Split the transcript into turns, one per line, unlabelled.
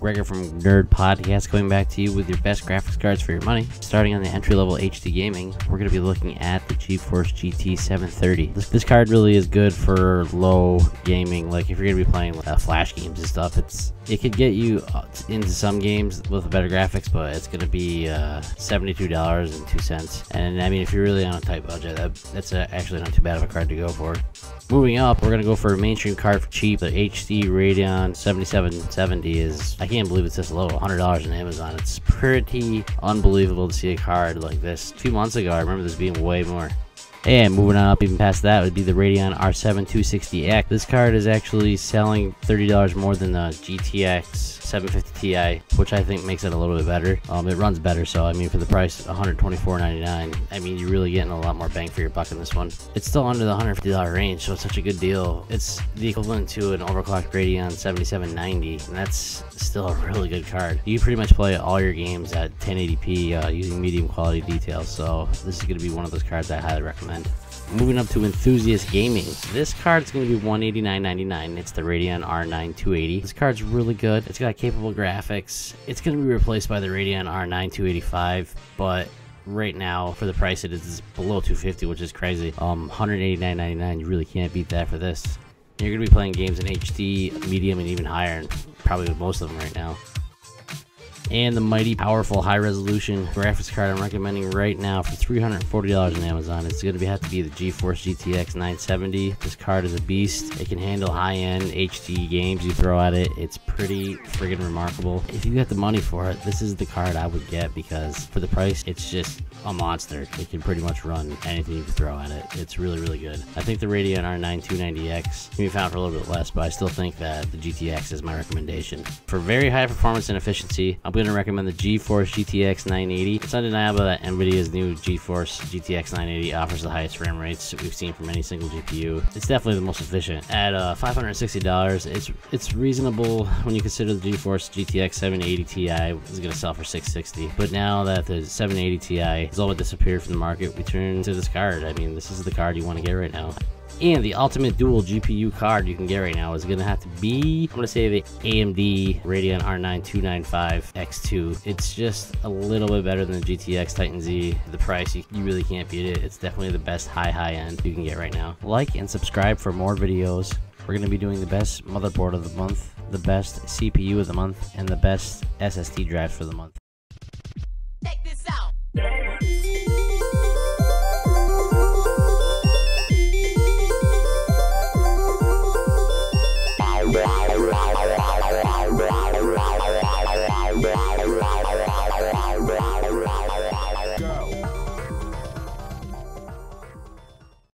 Nerd Podcast coming back to you with your best graphics cards for your money. Starting on the entry level HD gaming, we're going to be looking at the GeForce GT 730. This, this card really is good for low gaming, like if you're going to be playing uh, flash games and stuff. It's It could get you uh, into some games with better graphics, but it's going to be uh, $72.02. And I mean, if you're really on a tight budget, that, that's a, actually not too bad of a card to go for. Moving up, we're to go for a mainstream card for cheap. The HD Radeon 7770 is, I can't believe it's this low, $100 on Amazon. It's pretty unbelievable to see a card like this. Two months ago, I remember this being way more. And moving on up even past that would be the Radeon R7 260X. This card is actually selling $30 more than the GTX 750 Ti, which I think makes it a little bit better. Um, it runs better, so I mean, for the price, $124.99, I mean, you're really getting a lot more bang for your buck in this one. It's still under the $150 range, so it's such a good deal. It's the equivalent to an overclocked Radeon 7790, and that's still a really good card. You pretty much play all your games at 1080p uh, using medium quality details, so this is going to be one of those cards I highly recommend. Moving up to Enthusiast Gaming. This card's going to be $189.99. It's the Radeon R9 280. This card's really good. It's got capable graphics. It's going to be replaced by the Radeon R9 285, but right now for the price it is below 250 which is crazy um 189.99 you really can't beat that for this you're gonna be playing games in hd medium and even higher probably most of them right now and the mighty powerful high resolution graphics card I'm recommending right now for $340 on Amazon. It's going to have to be the GeForce GTX 970. This card is a beast. It can handle high-end HD games you throw at it. It's pretty friggin' remarkable. If you got the money for it, this is the card I would get because for the price, it's just a monster. It can pretty much run anything you can throw at it. It's really, really good. I think the Radeon R9 290X can be found for a little bit less, but I still think that the GTX is my recommendation. For very high performance and efficiency, I'm going to recommend the GeForce GTX 980. It's undeniable that NVIDIA's new GeForce GTX 980 offers the highest frame rates we've seen from any single GPU. It's definitely the most efficient. At uh, $560, it's it's reasonable when you consider the GeForce GTX 780 Ti is going to sell for 660. But now that the 780 Ti has all but disappeared from the market, we turn to this card. I mean, this is the card you want to get right now. And the ultimate dual GPU card you can get right now is going to have to be, I'm going to say the AMD Radeon R9 295 X2. It's just a little bit better than the GTX Titan Z. The price, you, you really can't beat it. It's definitely the best high, high end you can get right now. Like and subscribe for more videos. We're going to be doing the best motherboard of the month, the best CPU of the month, and the best SSD drive for the month.